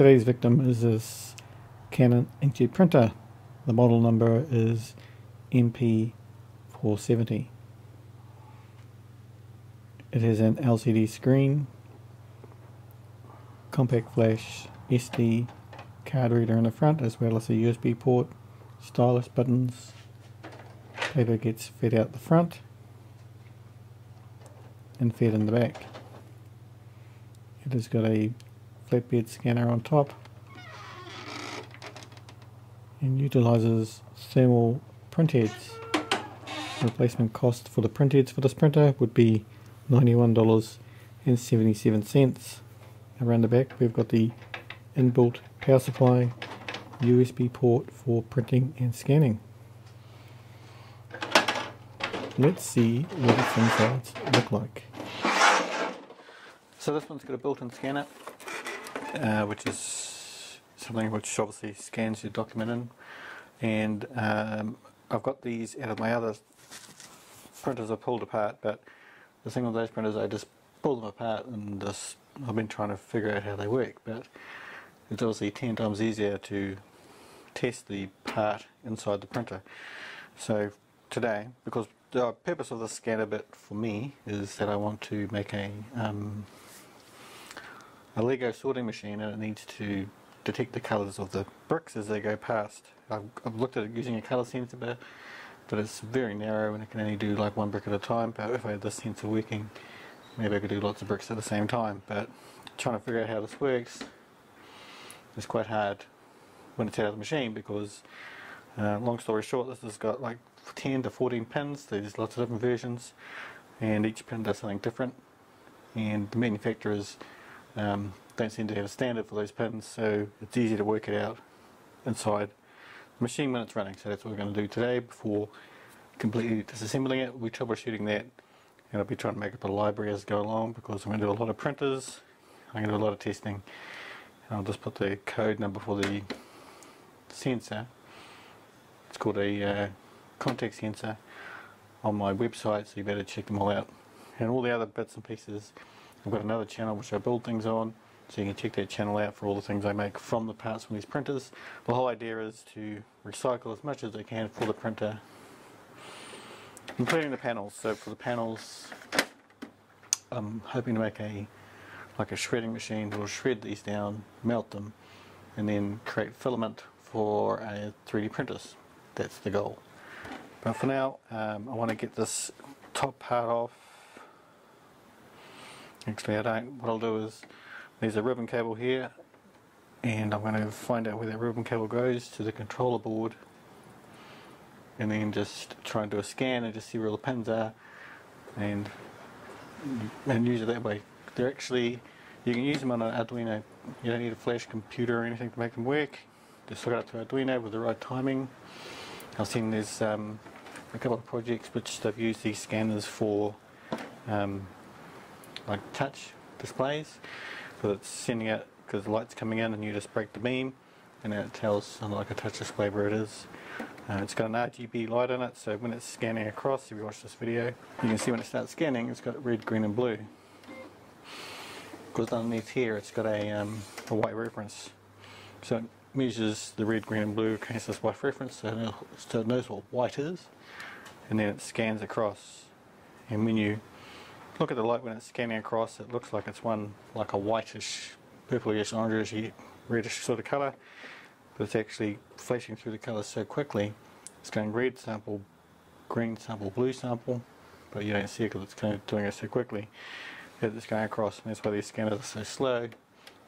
Today's victim is this Canon inkjet printer. The model number is MP470. It has an LCD screen, compact flash SD card reader in the front as well as a USB port, stylus buttons, paper gets fed out the front and fed in the back. It has got a flatbed scanner on top and utilizes thermal printheads. Replacement cost for the printheads for this printer would be $91.77. Around the back we've got the inbuilt power supply USB port for printing and scanning. Let's see what its insides look like. So this one's got a built-in scanner uh, which is something which obviously scans your document in. And um, I've got these out of my other printers I pulled apart, but the thing with those printers, I just pull them apart and just, I've been trying to figure out how they work, but it's obviously 10 times easier to test the part inside the printer. So today, because the purpose of the scanner bit for me is that I want to make a um, a Lego sorting machine and it needs to detect the colours of the bricks as they go past. I've, I've looked at it using a colour sensor but, but it's very narrow and it can only do like one brick at a time. But if I had this sensor working maybe I could do lots of bricks at the same time. But trying to figure out how this works is quite hard when it's out of the machine because uh, long story short this has got like 10 to 14 pins. There's lots of different versions and each pin does something different. And the manufacturers um, don't seem to have a standard for those pins, so it's easy to work it out inside the machine when it's running. So that's what we're going to do today before completely disassembling it. We'll be troubleshooting that and I'll be trying to make up a library as I go along because I'm going to do a lot of printers, I'm going to do a lot of testing. And I'll just put the code number for the sensor. It's called a uh, contact sensor on my website so you better check them all out. And all the other bits and pieces I've got another channel which I build things on, so you can check that channel out for all the things I make from the parts from these printers. The whole idea is to recycle as much as I can for the printer, including the panels. So for the panels, I'm hoping to make a like a shredding machine that will shred these down, melt them, and then create filament for a 3D printers. That's the goal. But for now, um, I want to get this top part off Actually I don't, what I'll do is there's a ribbon cable here and I'm going to find out where that ribbon cable goes to the controller board and then just try and do a scan and just see where the pins are and and use it that way. They're actually, you can use them on an Arduino, you don't need a flash computer or anything to make them work. Just hook it up to Arduino with the right timing. I've seen there's um, a couple of projects which they've used these scanners for um, like touch displays because it's sending it because the light's coming in and you just break the beam and it tells like a touch display where it is. Uh, it's got an RGB light in it so when it's scanning across, if you watch this video, you can see when it starts scanning it's got red, green and blue. Because underneath here it's got a, um, a white reference. So it measures the red, green and blue against this white reference so it knows what white is and then it scans across and when you look at the light when it's scanning across, it looks like it's one like a whitish, purplish, orangeish, reddish sort of colour, but it's actually flashing through the colours so quickly. It's going red sample, green sample, blue sample, but you don't see it because it's kind of doing it so quickly. It's going across, and that's why these scanners are so slow,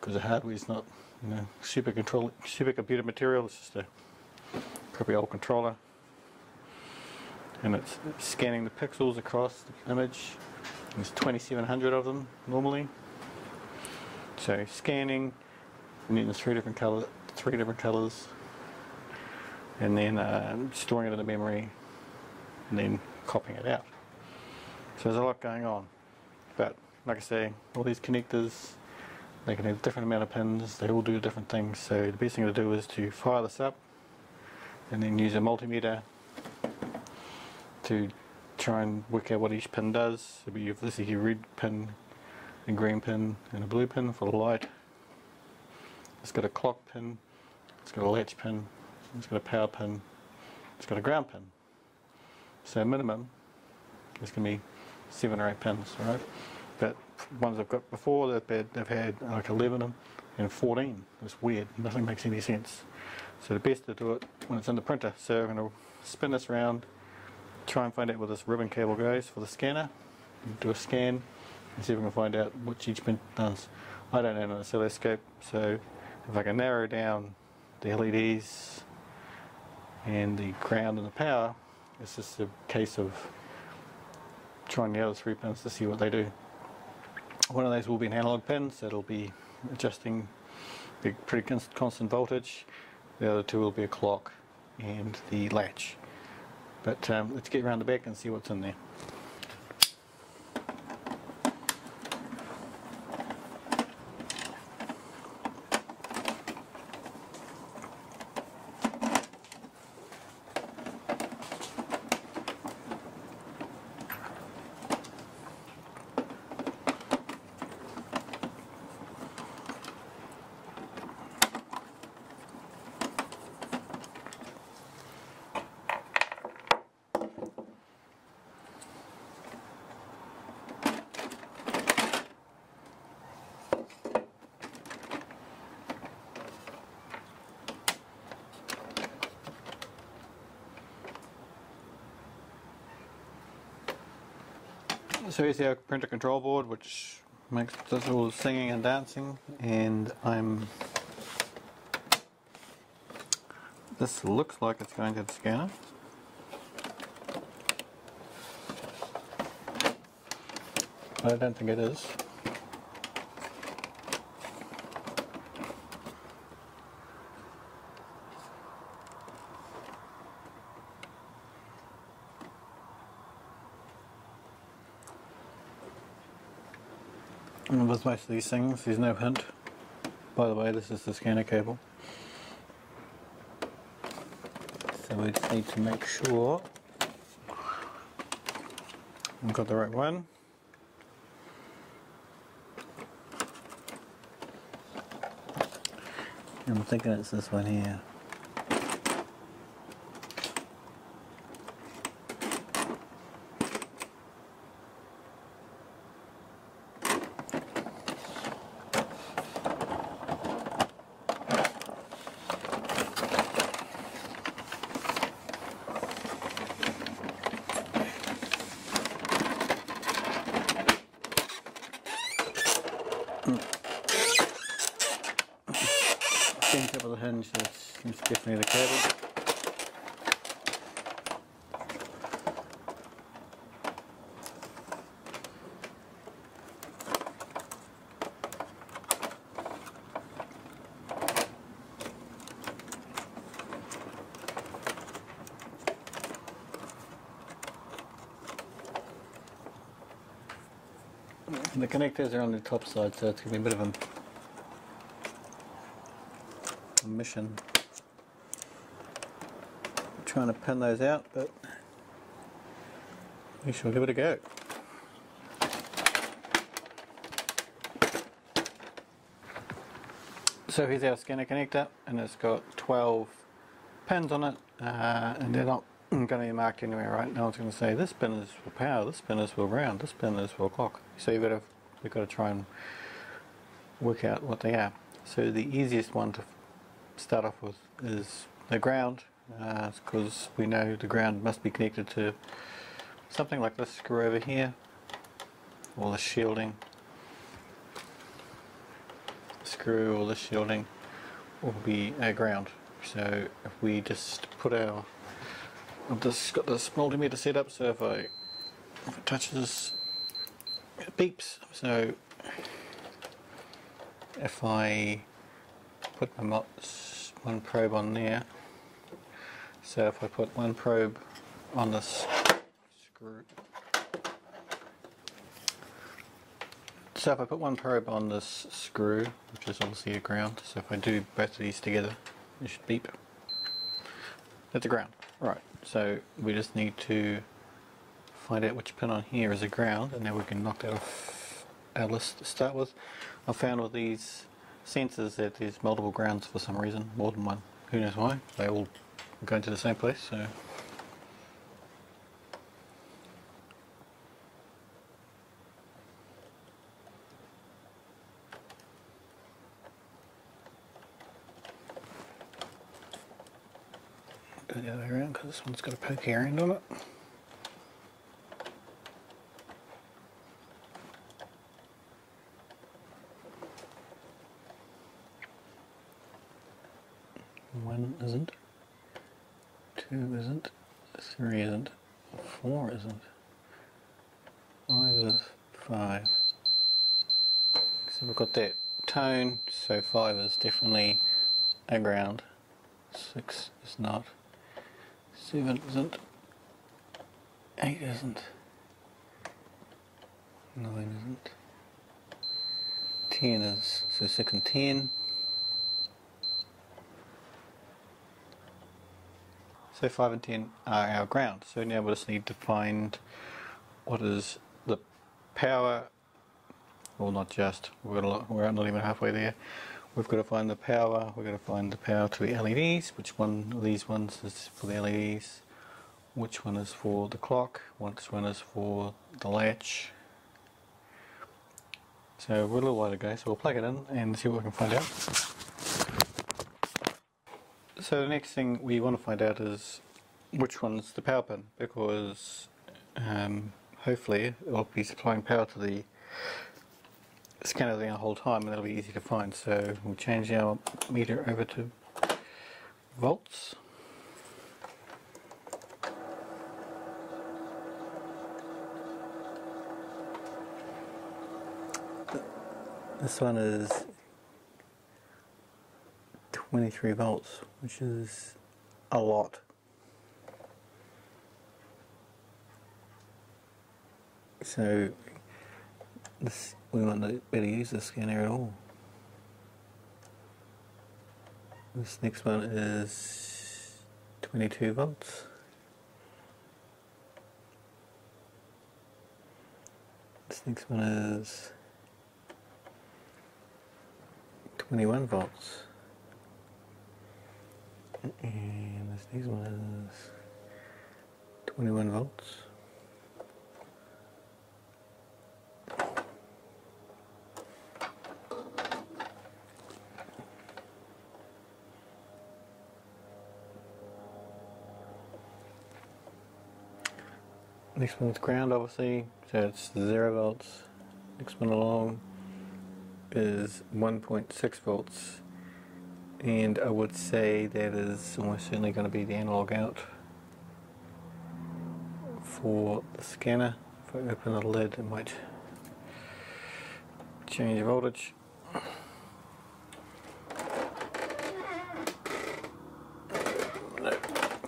because the hardware is not, you know, super control, super computer material. It's just a crappy old controller, and it's scanning the pixels across the image there's 2700 of them normally. So scanning, and then three different color, three different colors, and then uh, storing it in the memory, and then copying it out. So there's a lot going on. But like I say, all these connectors, they can have different amount of pins, they all do different things. So the best thing to do is to fire this up, and then use a multimeter to try and work out what each pin does. So you have this is your red pin, a green pin, and a blue pin for the light. It's got a clock pin, it's got a latch pin, it's got a power pin, it's got a ground pin. So minimum, there's going to be seven or eight pins, right? But ones I've got before, they've had, they've had like 11 of them and 14. It's weird. Nothing makes any sense. So the best to do it when it's in the printer. So I'm going to spin this around, try and find out where this ribbon cable goes for the scanner, do a scan, and see if we can find out which each pin does. I don't know an oscilloscope, so if I can narrow down the LEDs and the ground and the power, it's just a case of trying the other three pins to see what they do. One of those will be an analog pin, so it'll be adjusting pretty constant voltage. The other two will be a clock and the latch. But um, let's get around the back and see what's in there. Our printer control board, which makes does all the singing and dancing, and I'm. This looks like it's going to the scanner. But I don't think it is. With most of these things, there's no hint. By the way, this is the scanner cable. So we just need to make sure we've got the right one. I'm thinking it's this one here. Change up of the hinge, that's that's definitely the cable. The connectors are on the top side, so it's going to be a bit of a mission trying to pin those out, but we shall give it a go. So here's our scanner connector, and it's got 12 pins on it, uh, and they're not going to be marked anywhere, right? No one's going to say this pin is for power, this pin is for ground, this pin is for clock. So you've got we've got to try and work out what they are. So the easiest one to start off with is the ground, uh, because we know the ground must be connected to something like this screw over here, or the shielding screw or the shielding will be our ground. So if we just put our, I've just got this multimeter set up, so if I if it touches, it beeps. So if I put my mo- s- one probe on there, so if I put one probe on this screw, so if I put one probe on this screw, which is obviously a ground, so if I do both of these together, it should beep. That's a ground. Right, so we just need to find out which pin on here is a ground, and now we can knock that off uh, our list to start with. I found with these sensors that there's multiple grounds for some reason, more than one. Who knows why? They all go to the same place, so. The other way around because this one's got a pokey end on it. One isn't. Two isn't. Three isn't. Four isn't. Five is five. That tone, so five is definitely a ground. Six is not. Seven isn't. Eight isn't. Nine isn't. Ten is. So six and ten. So 5 and 10 are our ground. So now we just need to find what is the power, well not just, we're, gonna, we're not even halfway there. We've got to find the power, we've got to find the power to the LEDs, which one of these ones is for the LEDs, which one is for the clock, which one is for the latch. So we're a little way go, so we'll plug it in and see what we can find out. So the next thing we want to find out is which one's the power pin because um, hopefully it'll be supplying power to the scanner the whole time and that'll be easy to find. So we'll change our meter over to volts. This one is 23 volts, which is a lot. So this, we might not better use this scanner at all. This next one is 22 volts. This next one is 21 volts and this next one is 21 volts. Next one's ground obviously, so it's 0 volts. Next one along is 1.6 volts and I would say that is almost certainly going to be the analog out for the scanner. If I open the lid it might change the voltage.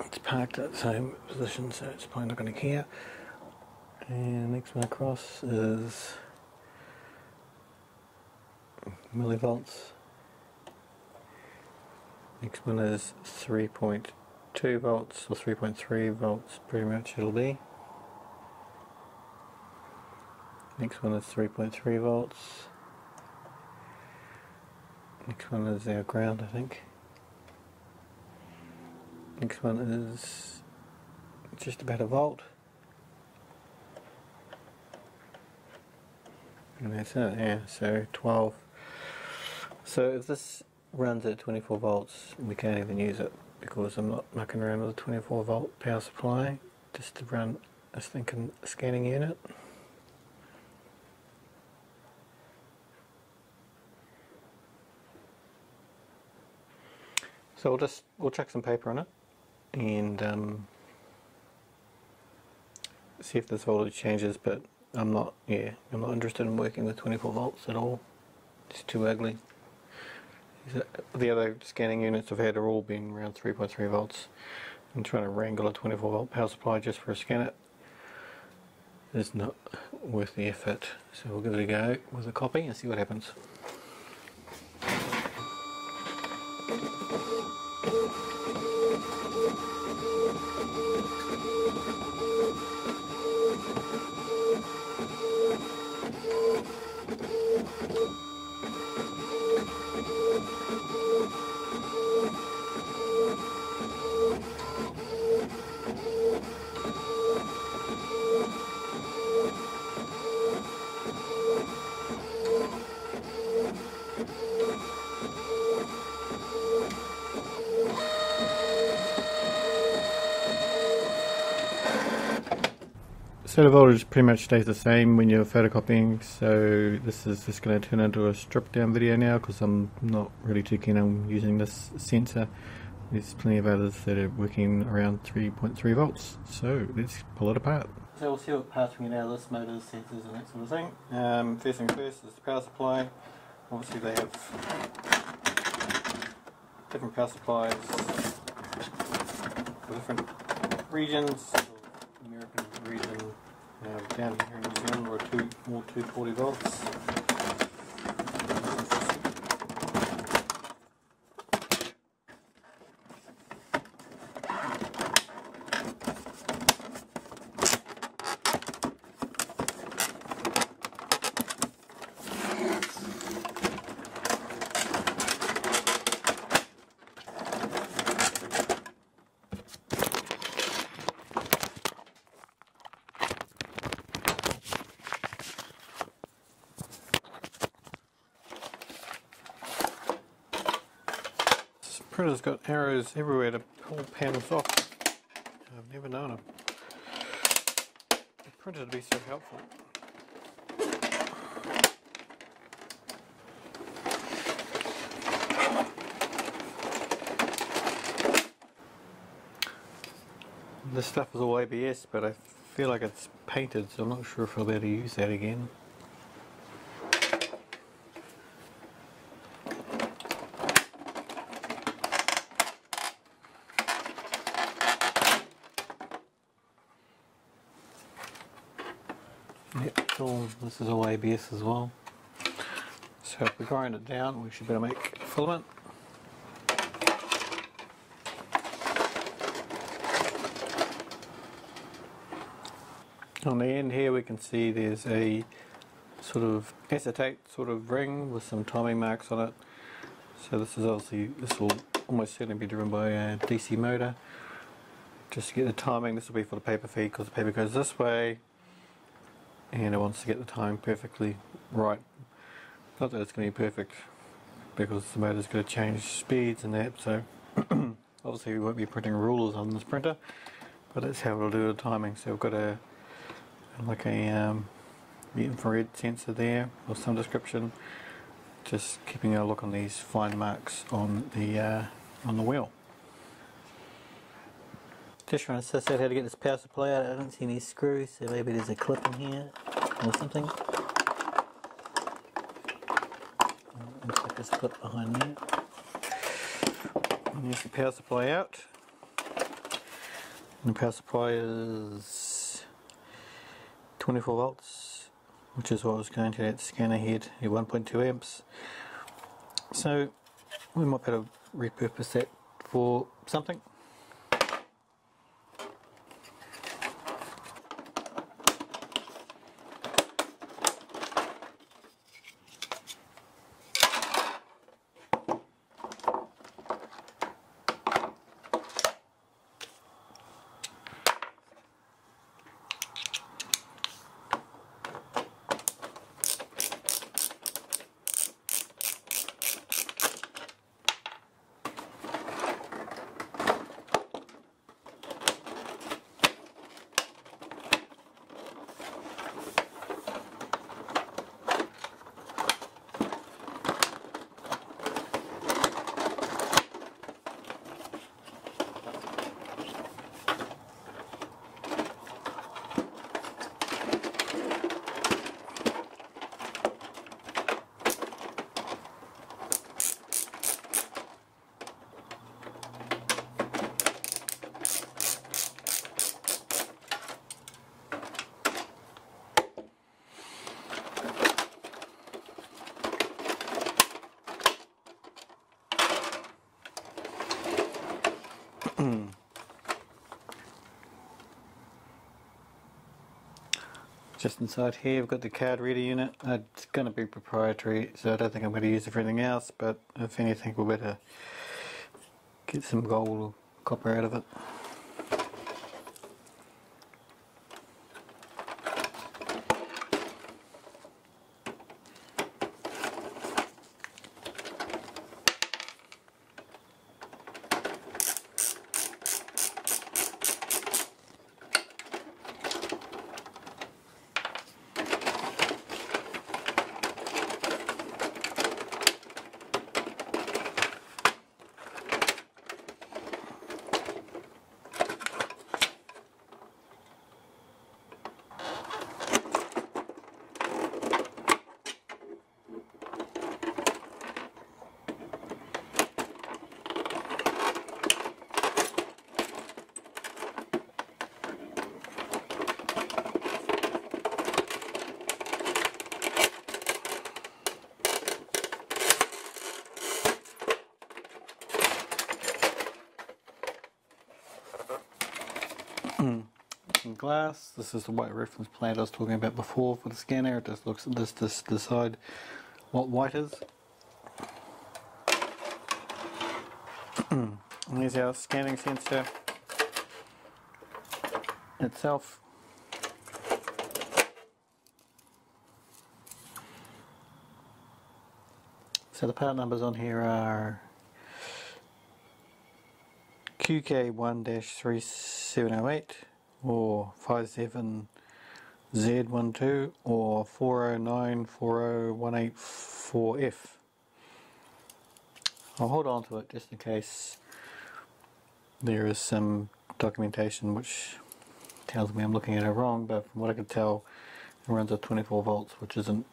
it's parked at the same position so it's probably not going to care. And next one across is millivolts Next one is 3.2 volts or 3.3 volts pretty much it'll be. Next one is 3.3 volts. Next one is our ground I think. Next one is just about a volt. And that's it, yeah, so 12. So if this runs at 24 volts we can't even use it because I'm not mucking around with a 24 volt power supply just to run a thinking scanning unit. So we'll just we'll chuck some paper on it and um, see if this voltage changes but I'm not yeah I'm not interested in working with 24 volts at all. It's too ugly. The other scanning units I've had are all been around 3.3 volts. I'm trying to wrangle a 24 volt power supply just for a scanner. it. Is not worth the effort. So we'll give it a go with a copy and see what happens you So the voltage pretty much stays the same when you're photocopying, so this is just going to turn into a stripped down video now because I'm not really too keen on using this sensor. There's plenty of others that are working around 3.3 volts, so let's pull it apart. So we'll see what parts we of this, motors, sensors and that sort of thing. Um, first thing first is the power supply. Obviously they have different power supplies for different regions. Down here in we're two, more 240 volts. Printer's got arrows everywhere to pull panels off. I've never known them. The printer to be so helpful. This stuff is all ABS, but I feel like it's painted, so I'm not sure if I'll be able to use that again. Yep, all, this is all ABS as well. So if we grind it down, we should be able to make filament. On the end here we can see there's a sort of acetate sort of ring with some timing marks on it. So this is obviously, this will almost certainly be driven by a DC motor. Just to get the timing, this will be for the paper feed because the paper goes this way, and it wants to get the time perfectly right. Not that it's going to be perfect because the motor's going to change speeds and that, so obviously we won't be printing rulers on this printer, but that's how it'll do the timing. So we've got a like a um, infrared sensor there or some description, just keeping a look on these fine marks on the uh, on the wheel. Just trying to out how to get this power supply out. I don't see any screws, so maybe there's a clip in here or something. Looks like a clip behind there. And there's the power supply out. And the power supply is 24 volts, which is what I was going to that scanner head at 1.2 amps. So we might be able to repurpose that for something. Hmm. Just inside here we've got the card reader unit. Uh, it's going to be proprietary so I don't think I'm going to use it for anything else but if anything we better get some gold or copper out of it. This is the white reference plate I was talking about before for the scanner. It just looks at this to decide what white is. and here's our scanning sensor itself. So the part numbers on here are QK1-3708 or 57Z12 or 409-40184F. I'll hold on to it just in case there is some documentation which tells me I'm looking at it wrong, but from what I can tell, it runs at 24 volts, which isn't,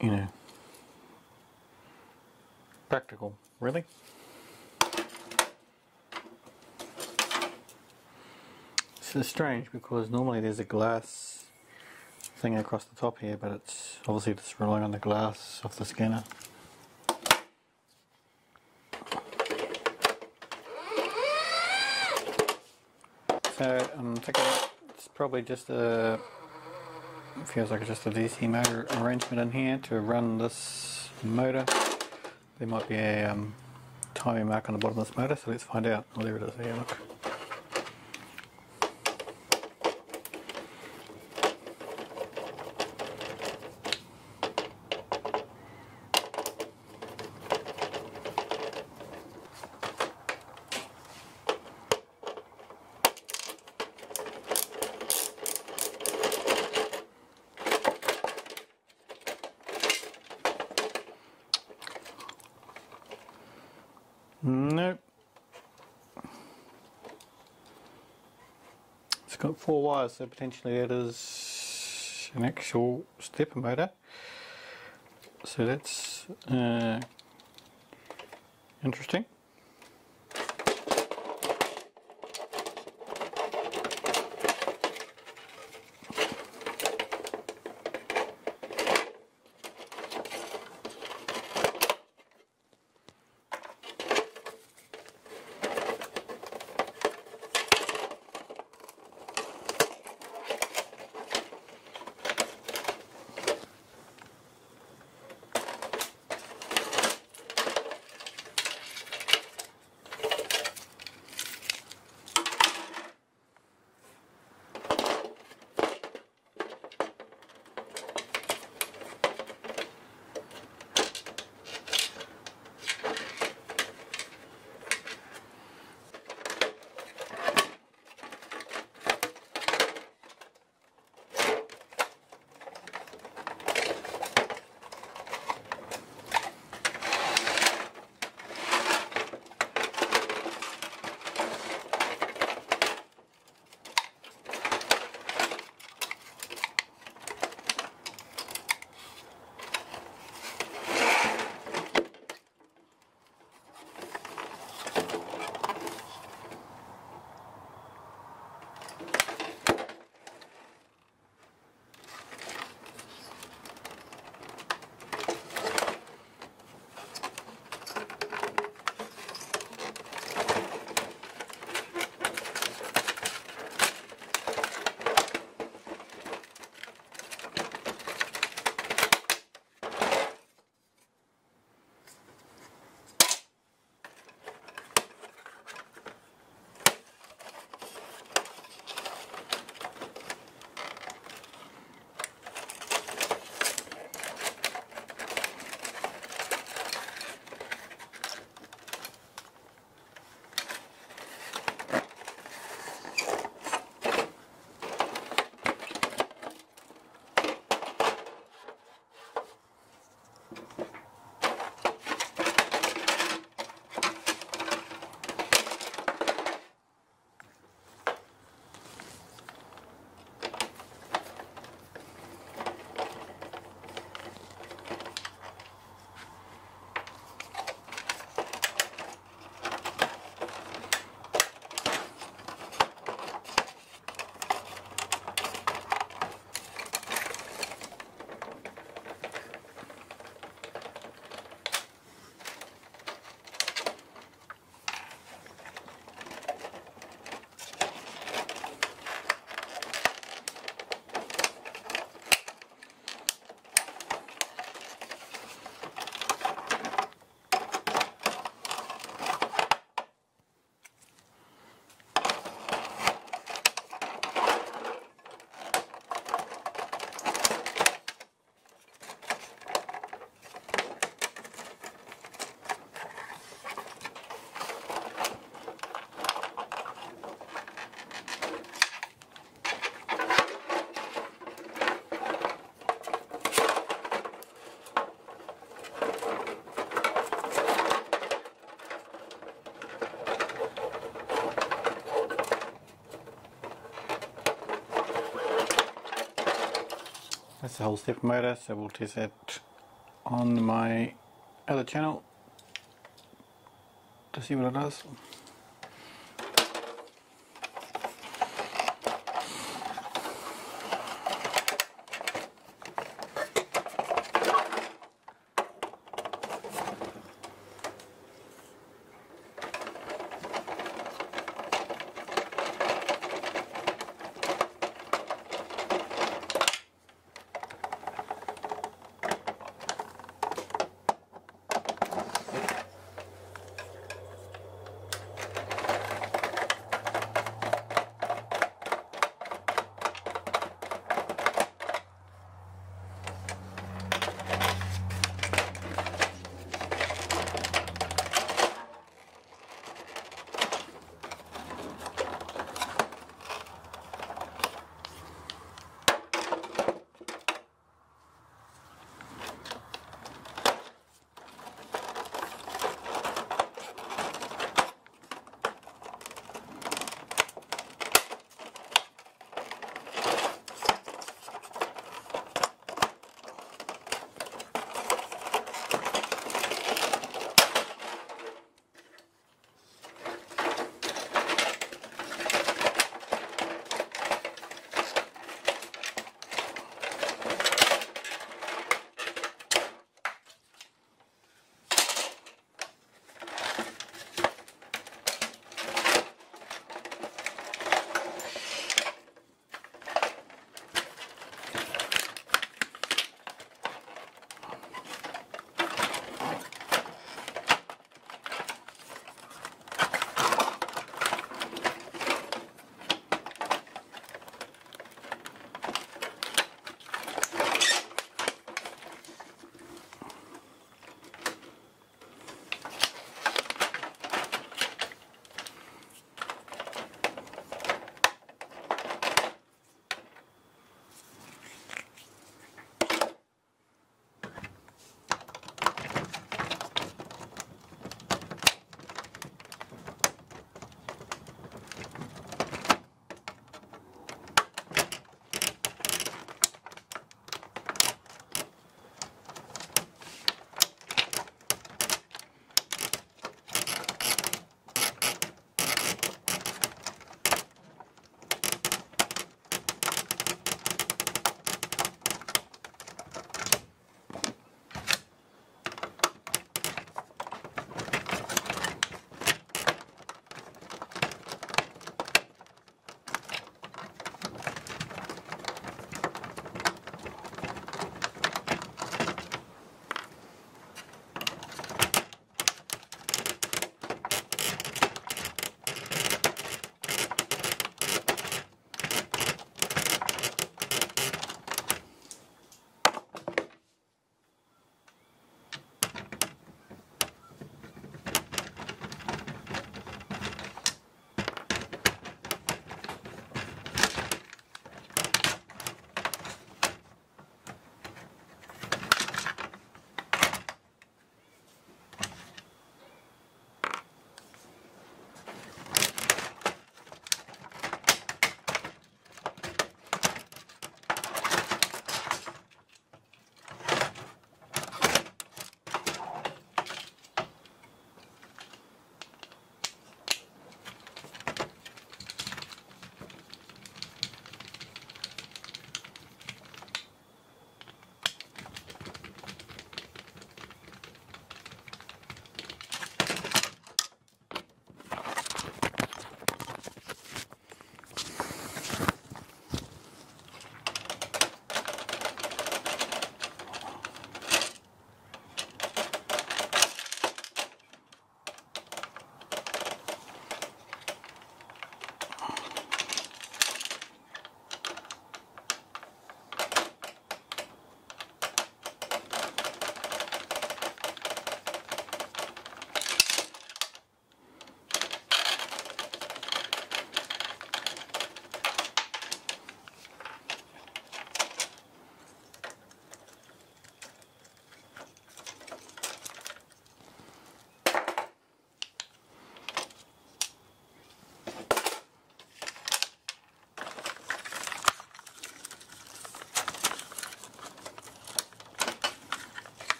you know, practical, really. It's strange because normally there's a glass thing across the top here, but it's obviously just relying on the glass of the scanner. So I'm thinking it's probably just a feels like it's just a DC motor arrangement in here to run this motor. There might be a um, timing mark on the bottom of this motor, so let's find out. Oh, there it is. Here, look. Nope. It's so potentially that is an actual stepper motor. So that's uh, interesting. The whole stepper motor, so we'll test that on my other channel to see what it does.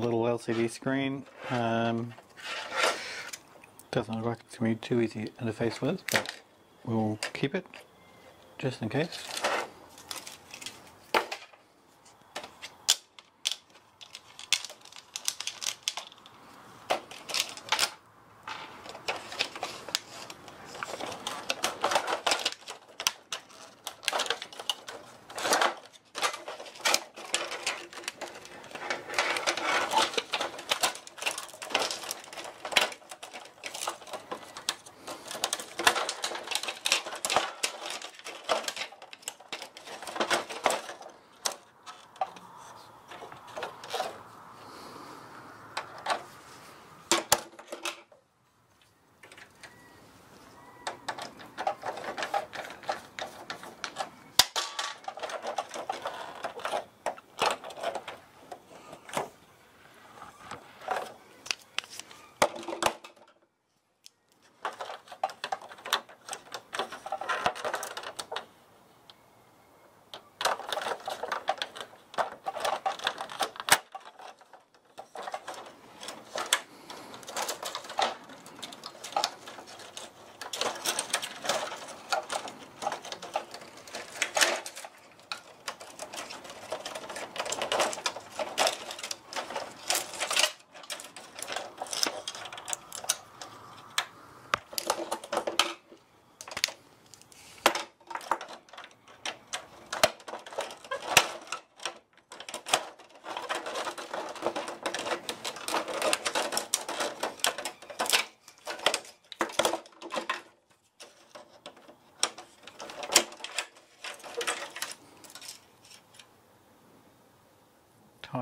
Little LCD screen. Um, doesn't look like it's going to be too easy to interface with, but we'll keep it just in case.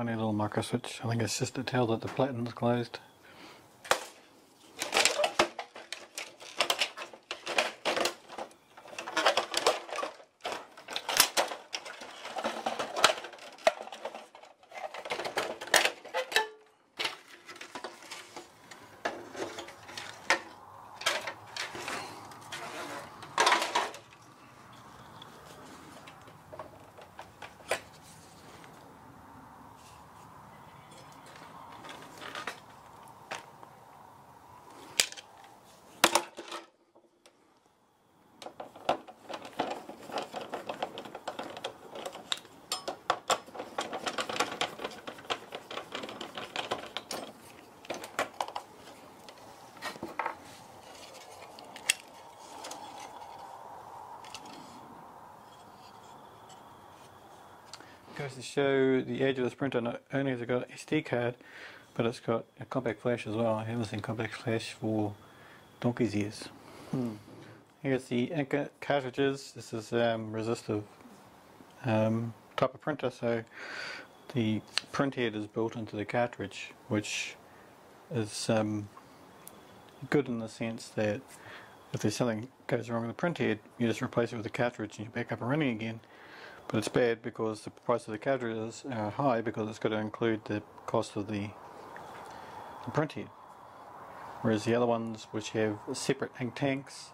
Tiny little marker switch. I think it's just to tell that the platinum's closed. Show the edge of this printer not only has it got an SD card but it's got a compact flash as well. I haven't seen compact flash for donkey's ears. Hmm. Here's the ink cartridges. This is um, resistive um, type of printer so the print head is built into the cartridge which is um, good in the sense that if there's something goes wrong with the print head you just replace it with a cartridge and you're back up and running again. But it's bad because the price of the cartridges are uh, high because it's got to include the cost of the, the print head. Whereas the other ones which have separate ink tanks,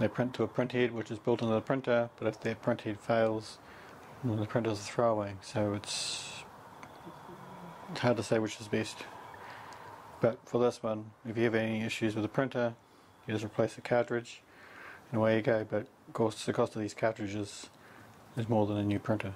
they print to a print head which is built into the printer, but if their print head fails, then the printer's a throwaway. So it's, it's hard to say which is best. But for this one, if you have any issues with the printer, you just replace the cartridge and away you go. But of course the cost of these cartridges is more than a new printer.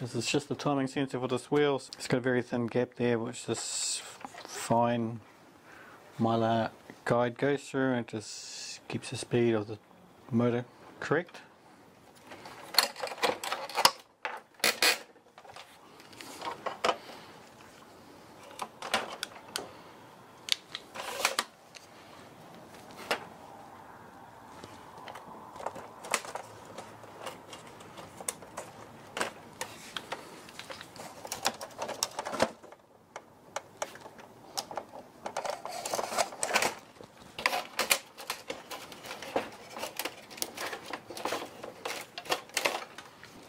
This is just the timing sensor for this wheel. It's got a very thin gap there which this fine mylar guide goes through and just keeps the speed of the motor correct.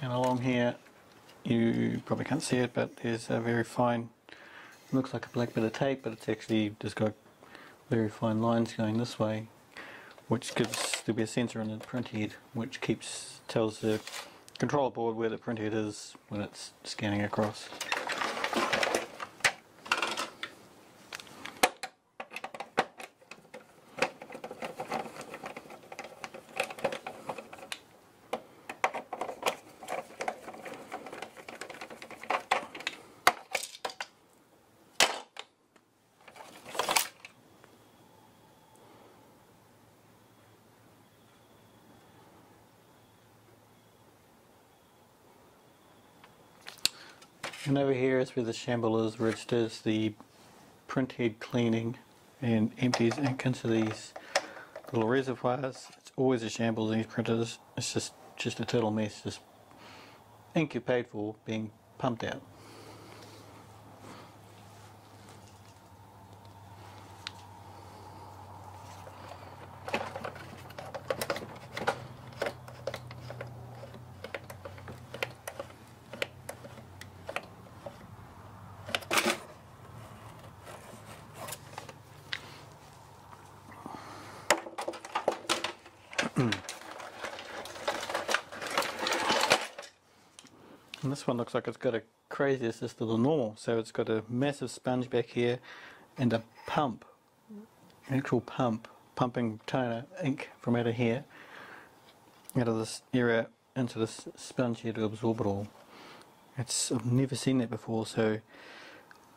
And along here, you probably can't see it, but there's a very fine, looks like a black bit of tape, but it's actually just got very fine lines going this way, which gives, there'll be a sensor in the print head, which keeps, tells the controller board where the print head is when it's scanning across. Over here is where the is, registers the print head cleaning and empties ink into these little reservoirs. It's always a shambles in these printers. It's just, just a total mess. Just ink you paid for being pumped out. And this one looks like it's got a crazy assisted than normal. So it's got a massive sponge back here and a pump, an actual pump, pumping toner ink from out of here, out of this area into this sponge here to absorb it all. It's I've never seen that before, so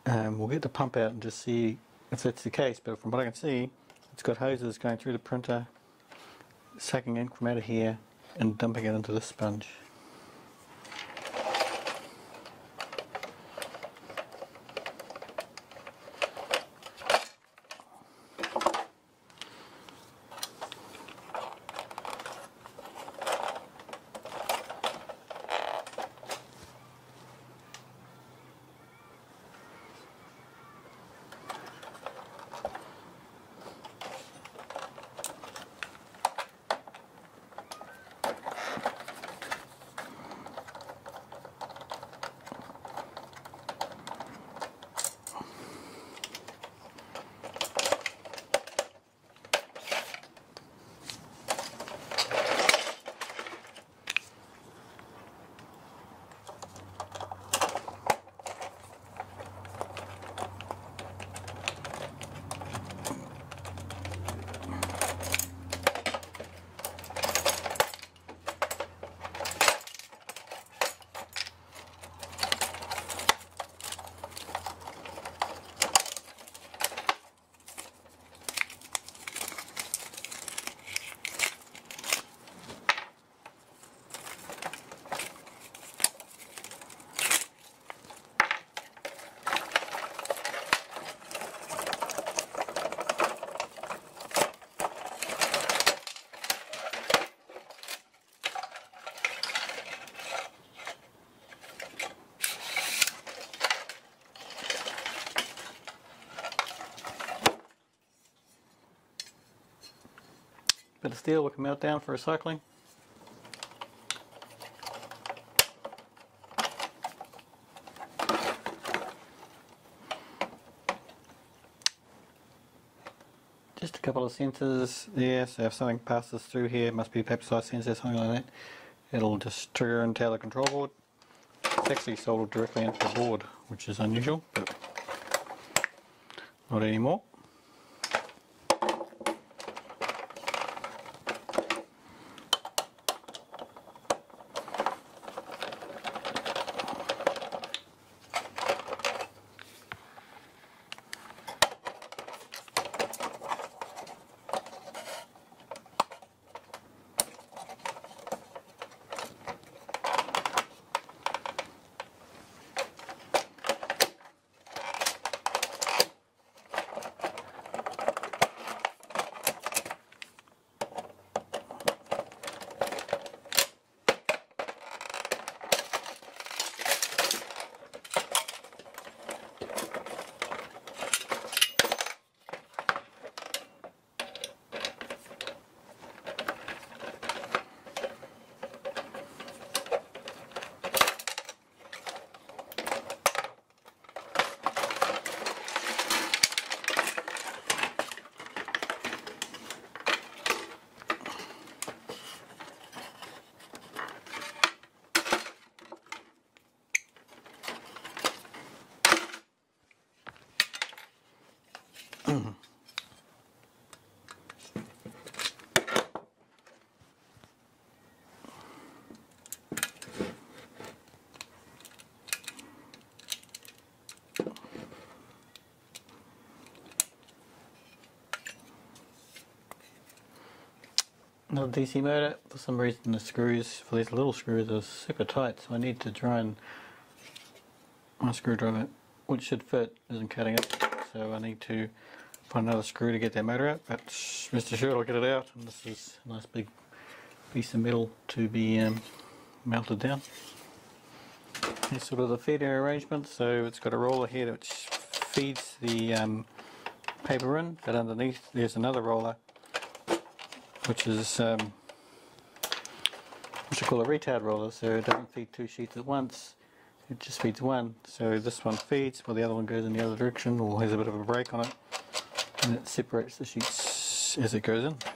um, we'll get the pump out and just see if that's the case. But from what I can see, it's got hoses going through the printer, sucking ink from out of here and dumping it into the sponge. Steel we can melt down for recycling. Just a couple of sensors there, so if something passes through here, it must be a paper size sensor, something like that. It'll just trigger and tell the control board. It's actually soldered directly into the board, which is unusual, but not anymore. Another DC motor. For some reason the screws for these little screws are super tight so I need to try and my screwdriver which should fit isn't cutting it so I need to find another screw to get that motor out but rest assured I'll get it out and this is a nice big piece of metal to be um, melted down. Here's sort of the feeder arrangement so it's got a roller here which feeds the um, paper in but underneath there's another roller which is um, what you call a retard roller so it doesn't feed two sheets at once. It just feeds one. So this one feeds while the other one goes in the other direction or has a bit of a break on it and it separates the sheets as it goes in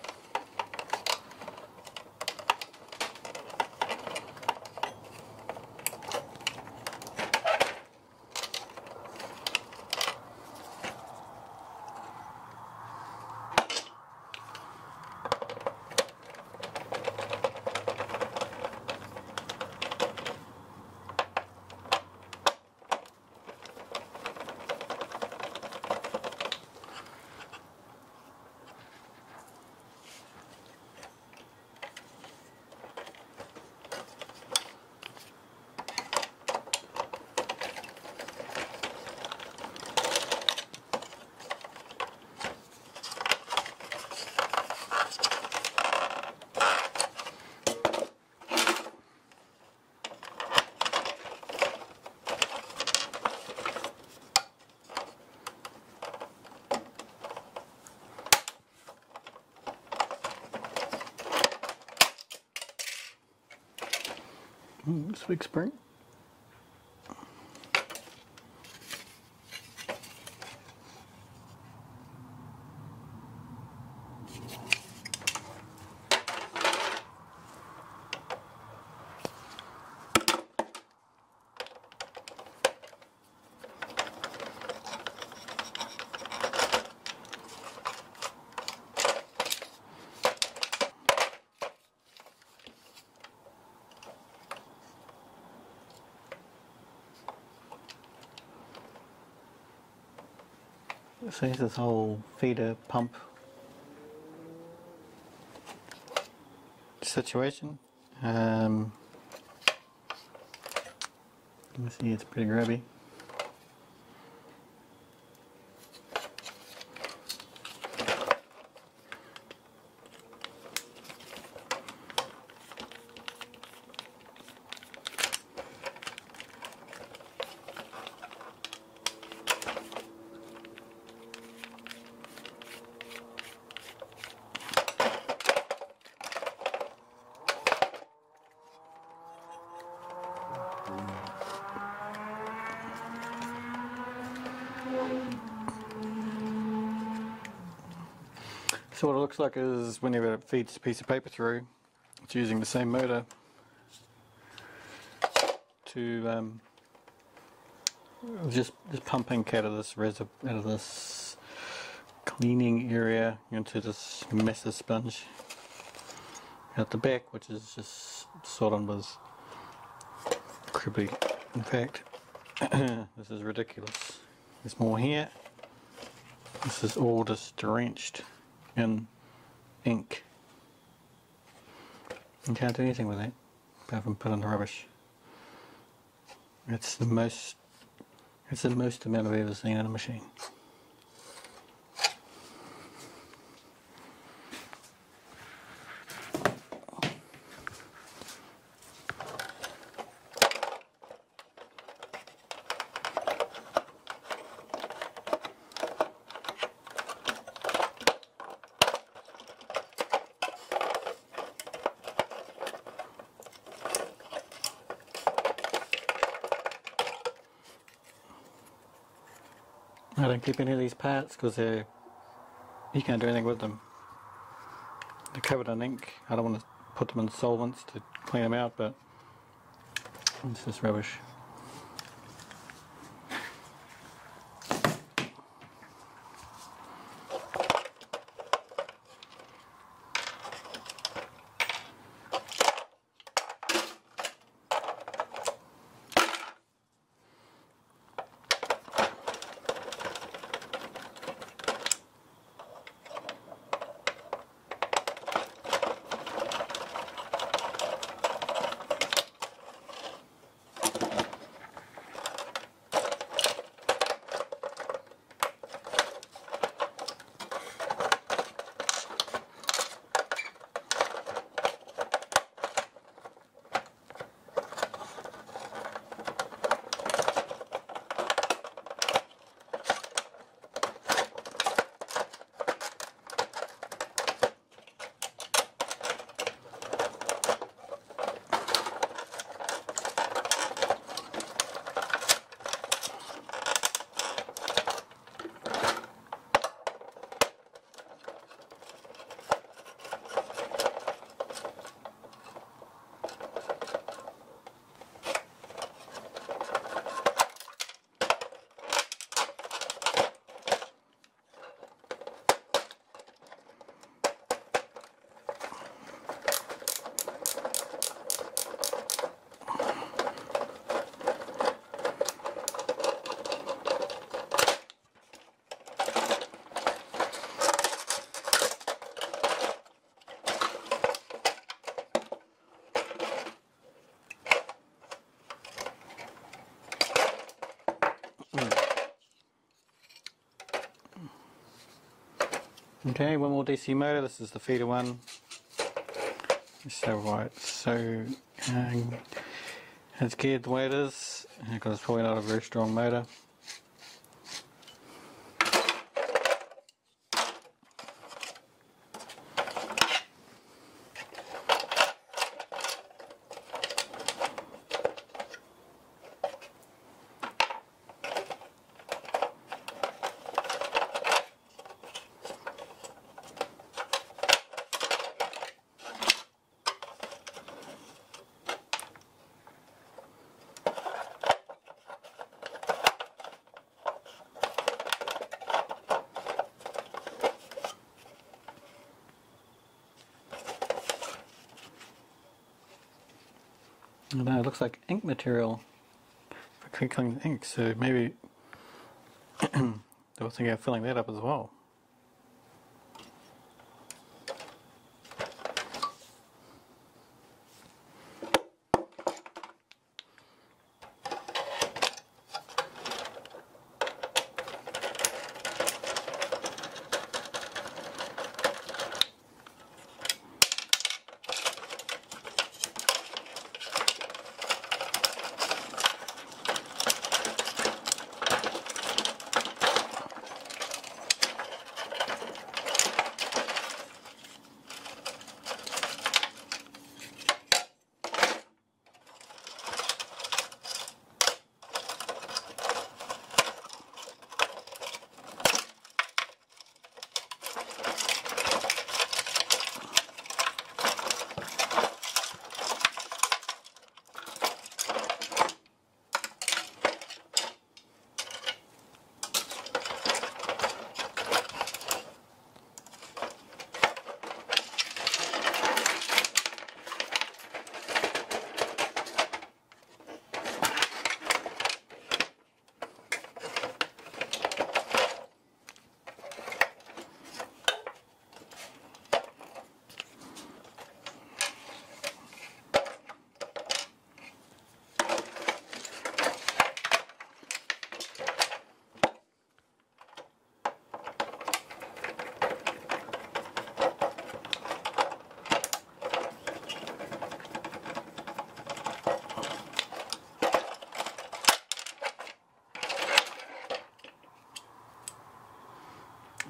Big spring. So here's this whole feeder pump situation. Um, you can see it's pretty grubby. So what it looks like is whenever it feeds a piece of paper through, it's using the same motor to um, just just pump ink out of this reserv out of this cleaning area into this massive sponge at the back, which is just sodden with cribbly. In fact, this is ridiculous. There's more here. This is all just drenched in ink. You can't do anything with it apart from put in the rubbish. It's the most it's the most amount I've ever seen in a machine. Keep any of these parts because they're you can't do anything with them. They're covered in ink. I don't want to put them in solvents to clean them out, but it's just rubbish. Okay, one more DC motor. This is the feeder one. So right, so um, it's geared the way it is because it's probably not a very strong motor. Looks like ink material for crinkling ink, so maybe they were thinking of filling that up as well.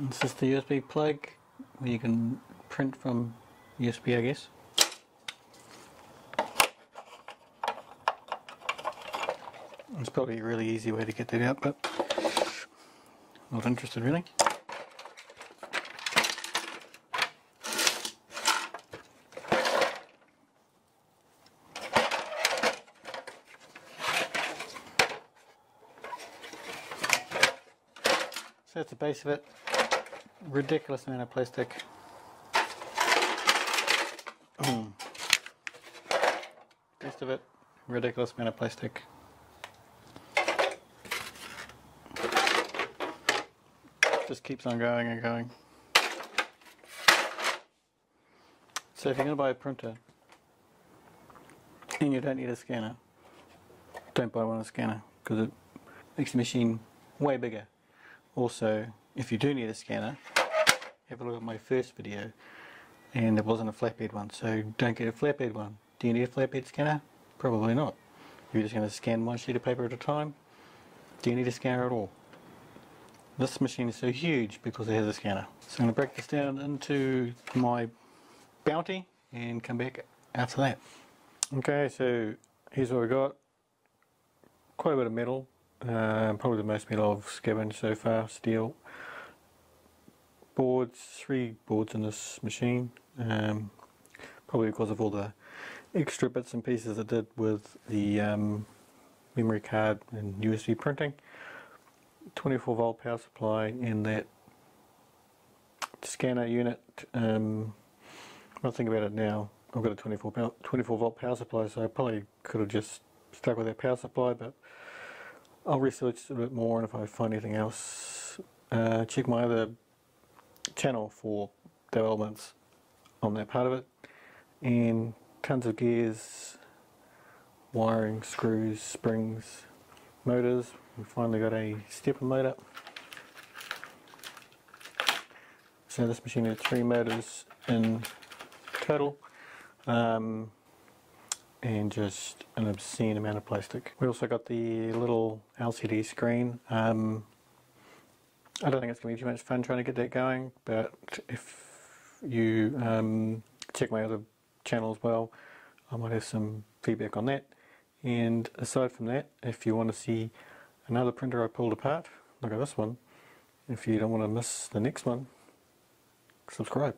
This is the USB plug where you can print from USB, I guess. It's probably a really easy way to get that out, but not interested really. So that's the base of it. Ridiculous amount of plastic. Rest of it, ridiculous amount of plastic. Just keeps on going and going. So if you're going to buy a printer and you don't need a scanner, don't buy one with a scanner because it makes the machine way bigger. Also, if you do need a scanner, have a look at my first video and it wasn't a flatbed one, so don't get a flatbed one. Do you need a flatbed scanner? Probably not. You're just going to scan one sheet of paper at a time. Do you need a scanner at all? This machine is so huge because it has a scanner. So I'm going to break this down into my bounty and come back after that. Okay, so here's what we got. Quite a bit of metal, uh, probably the most metal I've scavenged so far, steel. Boards, three boards in this machine, um, probably because of all the extra bits and pieces I did with the um, memory card and USB printing. 24 volt power supply in that scanner unit. Um, when I think about it now, I've got a 24, power, 24 volt power supply, so I probably could have just stuck with that power supply, but I'll research a bit more and if I find anything else, uh, check my other channel for developments on that part of it. And tons of gears, wiring, screws, springs, motors. We finally got a stepper motor. So this machine had three motors in total. Um, and just an obscene amount of plastic. We also got the little LCD screen. Um, I don't think it's going to be too much fun trying to get that going, but if you um, check my other channel as well, I might have some feedback on that. And aside from that, if you want to see another printer I pulled apart, look at this one. If you don't want to miss the next one, subscribe.